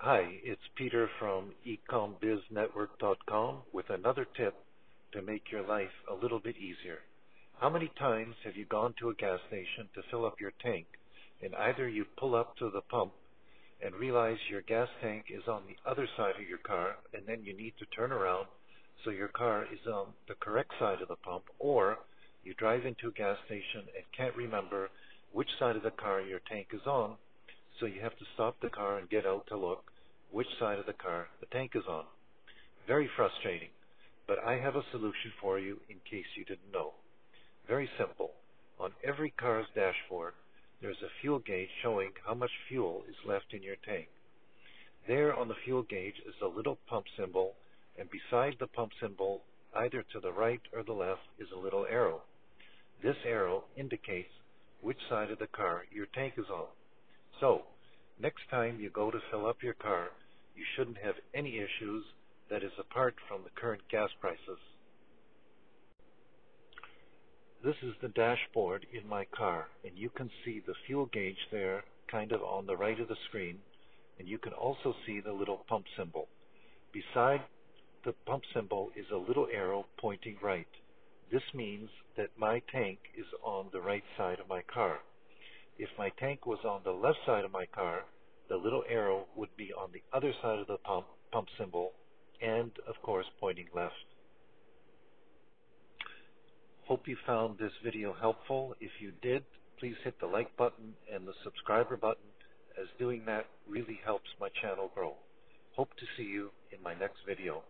Hi, it's Peter from ecombiznetwork.com with another tip to make your life a little bit easier. How many times have you gone to a gas station to fill up your tank and either you pull up to the pump and realize your gas tank is on the other side of your car and then you need to turn around so your car is on the correct side of the pump or you drive into a gas station and can't remember which side of the car your tank is on so you have to stop the car and get out to look which side of the car the tank is on. Very frustrating, but I have a solution for you in case you didn't know. Very simple. On every car's dashboard, there's a fuel gauge showing how much fuel is left in your tank. There on the fuel gauge is a little pump symbol, and beside the pump symbol, either to the right or the left, is a little arrow. This arrow indicates which side of the car your tank is on. So, next time you go to fill up your car, you shouldn't have any issues that is apart from the current gas prices. This is the dashboard in my car, and you can see the fuel gauge there kind of on the right of the screen, and you can also see the little pump symbol. Beside the pump symbol is a little arrow pointing right. This means that my tank is on the right side of my car. If my tank was on the left side of my car, the little arrow would be on the other side of the pump, pump symbol and, of course, pointing left. Hope you found this video helpful. If you did, please hit the like button and the subscriber button as doing that really helps my channel grow. Hope to see you in my next video.